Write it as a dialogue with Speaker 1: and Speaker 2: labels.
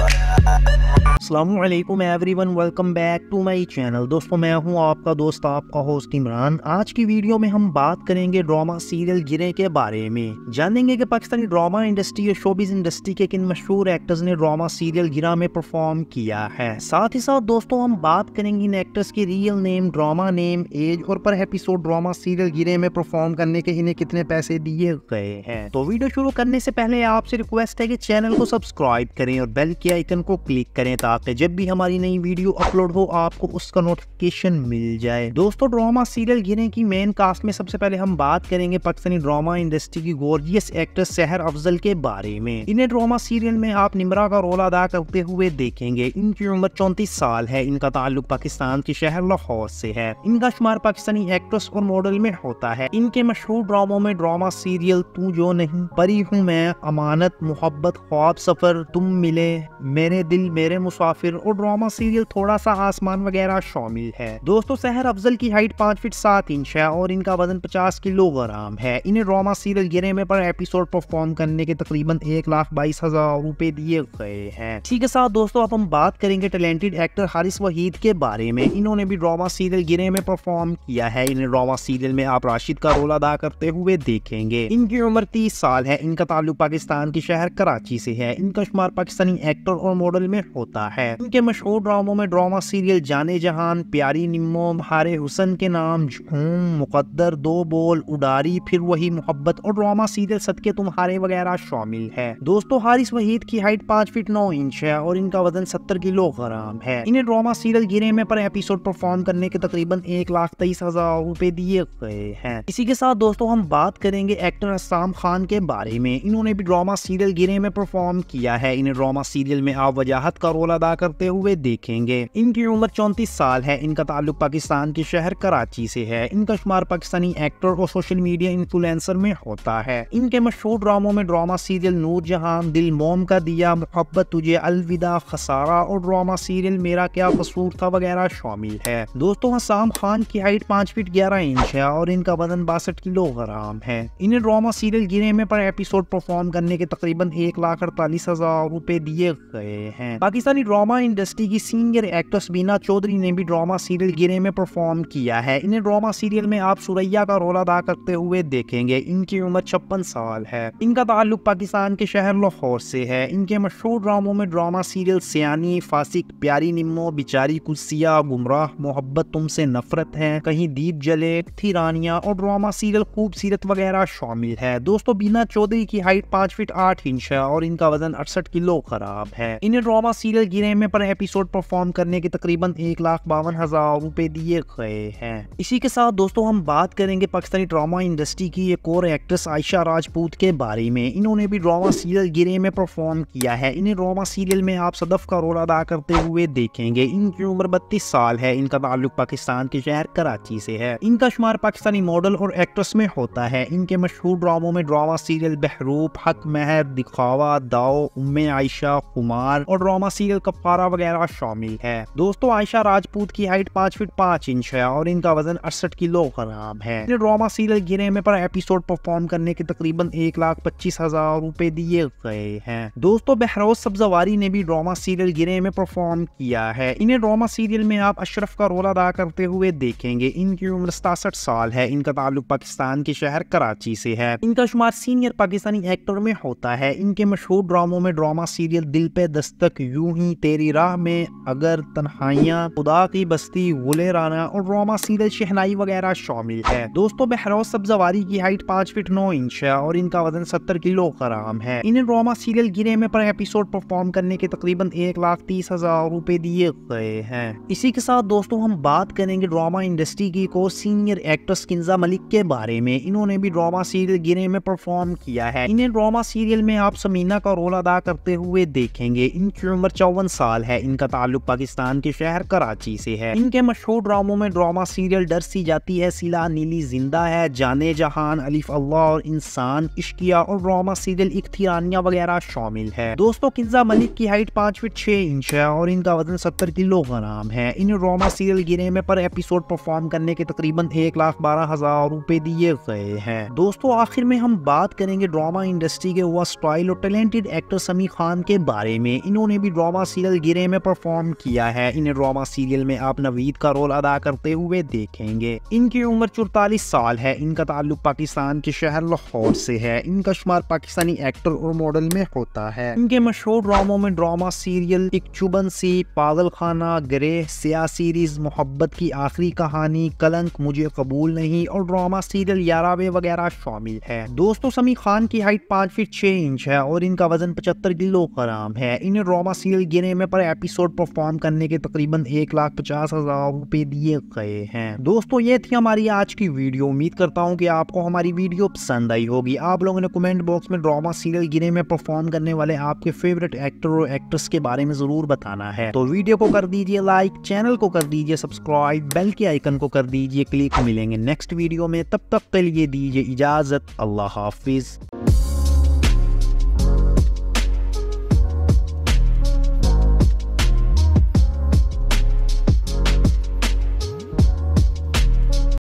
Speaker 1: Aslam everyone welcome back to my channel दोस्तों, मैं हूँ आपका दोस्त, आपका होस्ट इमरान। आज की वीडियो में हम बात करेंगे ड्रामा सीरियल गिरे के बारे में। जानेंगे कि पाकिस्तानी ड्रामा इंडस्ट्री और शोबिस इंडस्ट्री के किन मशहूर एक्टर्स ने ड्रामा सीरियल गिरा में परफॉर्म किया है। साथ ही साथ, दोस्तों, हम बात करेंगे इन एक्टर्स के real name drama name age और पर एपिसोड ड्रामा सीरियल गिरे में परफॉर्म करने के इन्हें कितने पैसे दिए गए हैं। तो वीडियो शुरू करने से पहले आपसे रिक्वेस्ट है की चैनल को सब्सक्राइब करें और बेल के आइकन को क्लिक करें ताकि जब भी हमारी नई वीडियो अपलोड हो, आपको उसका नोटिफिकेशन मिल जाए। दोस्तों ड्रामा सीरियल गिरे की मेन कास्ट में सबसे पहले हम बात करेंगे पाकिस्तानी ड्रामा इंडस्ट्री की गोर्जियस एक्टर सहर अफजल के बारे में। इन्हें ड्रामा सीरियल में आप निमरा का रोल अदा करते हुए देखेंगे। इनकी उम्र चौंतीस साल है। इनका ताल्लुक पाकिस्तान के शहर लाहौर से है। इनका शुमार पाकिस्तानी एक्ट्रेस और मॉडल में होता है। इनके मशहूर ड्रामों में ड्रामा सीरियल तू जो नहीं, परी हूँ मैं, अमानत, मोहब्बत, ख्वाब सफ़र, तुम मिले मेरे दिल, मेरे मुसाफिर और ड्रामा सीरियल थोड़ा सा आसमान वगैरह शामिल है। दोस्तों सहर अफजल की हाइट पाँच फीट सात इंच है और इनका वज़न पचास किलोग्राम है। इन्हें ड्रामा सीरियल गिरे में पर एपिसोड परफॉर्म करने के तकरीबन एक लाख बाईस हज़ार रूपए दिए गए हैं। ठीक है साथ दोस्तों, अब हम बात करेंगे टैलेंटेड एक्टर हारिस वहीद के बारे में। इन्होंने भी ड्रामा सीरियल गिरे में परफॉर्म किया है। इन्हें ड्रामा सीरियल में आप राशिद का रोल अदा करते हुए देखेंगे। इनकी उम्र तीस साल है। इनका ताल्लुक पाकिस्तान के शहर कराची से है। इनका शुमार पाकिस्तानी एक्टर और मॉडल में होता है। इनके मशहूर ड्रामों में ड्रामा सीरियल जाने जहान, प्यारी निम्मो हारे हुसन के नाम, झूम, मुकद्दर, दो बोल, उडारी, फिर वही मोहब्बत और ड्रामा सीरियल सदके तुम्हारे वगैरह शामिल है। दोस्तों, हारिस वहीद की हाइट पाँच फीट नौ इंच है और इनका वज़न सत्तर किलोग्राम है। इन्हें ड्रामा सीरियल गिरे में पर एपिसोड परफॉर्म करने के तकरीबन एक लाख तेईस हज़ार रूपए दिए गए हैं। इसी के साथ दोस्तों, हम बात करेंगे एक्टर असाम खान के बारे में। इन्होंने भी ड्रामा सीरियल गिरे में परफॉर्म किया है। इन्हें ड्रामा सीरियल में आप वजाहत का रोल अदा करते हुए देखेंगे। इनकी उम्र चौंतीस साल है। इनका ताल्लुक पाकिस्तान के शहर कराची से है। इनका शुमार पाकिस्तानी एक्टर और सोशल मीडिया इन्फ्लुएंसर में होता है। इनके मशहूर ड्रामों में ड्रामा सीरियल नूर जहाँ दिल मोम का दिया, मोहब्बत तुझे अलविदा, खसारा और ड्रामा सीरियल मेरा क्या कसूर था वगैरह शामिल है। दोस्तों हसाम खान की हाइट पाँच फीट ग्यारह इंच है और इनका वज़न बासठ किलोग्राम है। इन्हें ड्रामा सीरियल गिरे में पर एपिसोड परफॉर्म करने के तकरीबन एक लाख अड़तालीस हज़ार रूपए दिए गए हैं। पाकिस्तानी ड्रामा इंडस्ट्री की सीनियर एक्ट्रेस बीना चौधरी ने भी ड्रामा सीरियल गिरे में परफॉर्म किया है। इन्हें ड्रामा सीरियल में आप सुरैया का रोल अदा करते हुए देखेंगे। इनकी उम्र छप्पन साल है। इनका ताल्लुक पाकिस्तान के शहर लाहौर से है। इनके मशहूर ड्रामों में ड्रामा सीरियल सियानी, फासिक, प्यारी निम्मो, बिचारी कुलसिया गुमराह, मोहब्बत, तुमसे नफरत है, कहीं दीप जले थी रानिया और ड्रामा सीरियल खूबसीरत वगैरह शामिल है। दोस्तों, बीना चौधरी की हाइट पाँच फीट आठ इंच है और इनका वज़न अड़सठ किलो खराब है। इन्हें ड्रामा सीरियल गिरे में पर एपिसोड परफॉर्म करने के तकरीबन एक लाख बावन हज़ार रूपए दिए गए हैं। इसी के साथ दोस्तों, हम बात करेंगे पाकिस्तानी ड्रामा इंडस्ट्री की एक और एक्ट्रेस आयशा राजपूत के बारे में। इन्होंने भी ड्रामा सीरियल गिरे में परफॉर्म किया है। इन्हें ड्रामा सीरियल में आप सदफ का रोल अदा करते हुए देखेंगे। इनकी उम्र बत्तीस साल है। इनका ताल्लुक पाकिस्तान के शहर कराची से है। इनका शुमार पाकिस्तानी मॉडल और एक्ट्रेस में होता है। इनके मशहूर ड्रामों में ड्रामा सीरियल बहरूप हक, महर, दिखावा, दाओ, उम्मे आयशा कुमार और ड्रामा सीरियल कफारा वगैरह शामिल है। दोस्तों, आयशा राजपूत की हाइट पाँच फीट पाँच इंच है और इनका वज़न अड़सठ किलोग्राम है। ड्रामा सीरियल गिरे में पर एपिसोड परफॉर्म करने के तकरीबन एक लाख पच्चीस हज़ार रूपए दिए गए हैं। दोस्तों, बहरोज सब्जवारी ने भी ड्रामा सीरियल गिरे में परफॉर्म किया है। इन्हें ड्रामा सीरियल में आप अशरफ का रोल अदा करते हुए देखेंगे। इनकी उम्र सतासठ साल है। इनका ताल्लुक पाकिस्तान के शहर कराची से है। इनका शुमार सीनियर पाकिस्तानी एक्टर में होता है। इनके मशहूर ड्रामों में ड्रामा सीरियल दिल पे दस्तक यूँ ही तेरी राह में, अगर तन्हाइयाँ, खुदा की बस्ती गुले राना और ड्रामा सीरियल शहनाई वगैरह शामिल है। दोस्तों बहरोज सब्जवारी की हाइट पाँच फीट नौ इंच है और इनका वज़न सत्तर किलोग्राम है। इन्हें ड्रामा सीरियल गिरे में पर एपिसोड परफॉर्म करने के तकरीबन एक लाख तीस हज़ार रूपए दिए गए हैं। इसी के साथ, दोस्तों, हम बात करेंगे ड्रामा इंडस्ट्री की को सीनियर एक्ट्रेस किंजा मलिक के बारे में। इन्होंने भी ड्रामा सीरियल गिरे में परफॉर्म किया है। इन्हें ड्रामा सीरियल में आप समीना का रोल अदा करते हुए देखेंगे देखेंगे इनकी उम्र चौवन साल है। इनका ताल्लुक पाकिस्तान के शहर कराची से है। इनके मशहूर ड्रामों में ड्रामा सीरियल डर सी जाती है, सिला नीली ज़िंदा है, जाने जहान, अलिफ अल्लाह और इंसान, इश्किया और ड्रामा सीरियल इख्तियानिया वगैरह शामिल है। दोस्तों, किन्जा मलिक की हाइट पाँच फीट छह इंच है और इनका वज़न सत्तर किलो ग्राम है। इन ड्रामा सीरियल गिरे में पर एपिसोड परफॉर्म करने के तकरीबन एक लाख बारह हज़ार रूपए दिए गए हैं। दोस्तों, आखिर में हम बात करेंगे ड्रामा इंडस्ट्री के हुआ स्टाइल और टैलेंटेड एक्टर समी खान के बारे में, इन्होंने भी ड्रामा सीरियल गिरे में परफॉर्म किया है। इन्हें ड्रामा सीरियल में आप नवीद का रोल अदा करते हुए देखेंगे। इनकी उम्र चौतालीस साल है। इनका ताल्लुक पाकिस्तान के शहर लाहौर से है। इनका शुमार पाकिस्तानी एक्टर और मॉडल में होता है। इनके मशहूर ड्रामों में ड्रामा सीरियल एक चुबन सी पागल खाना ग्रे सिया सीरीज़ मोहब्बत की आखिरी कहानी, कलंक मुझे कबूल नहीं और ड्रामा सीरियल यारावे वगैरह शामिल है। दोस्तों समी खान की हाइट पाँच फीट छह इंच है और इनका वज़न पचहत्तर किलोग्राम है। इन्हें ड्रामा सीरियल गिने में पर एपिसोड परफॉर्म करने के तकरीबन एक लाख पचास हज़ार रुपए दिए गए हैं। दोस्तों, ये थी हमारी आज की वीडियो उम्मीद करता हूँ कि आपको हमारी वीडियो पसंद आई होगी। आप लोगों ने कमेंट बॉक्स में ड्रामा सीरियल गिने में परफॉर्म करने वाले आपके फेवरेट एक्टर और एक्ट्रेस के बारे में ज़रूर बताना है। तो वीडियो को कर दीजिए लाइक चैनल को कर दीजिए सब्सक्राइब बेल के आइकन को कर दीजिए क्लिक मिलेंगे नेक्स्ट वीडियो में। तब तक के लिए दीजिए इजाज़त। अल्लाह हाफिज।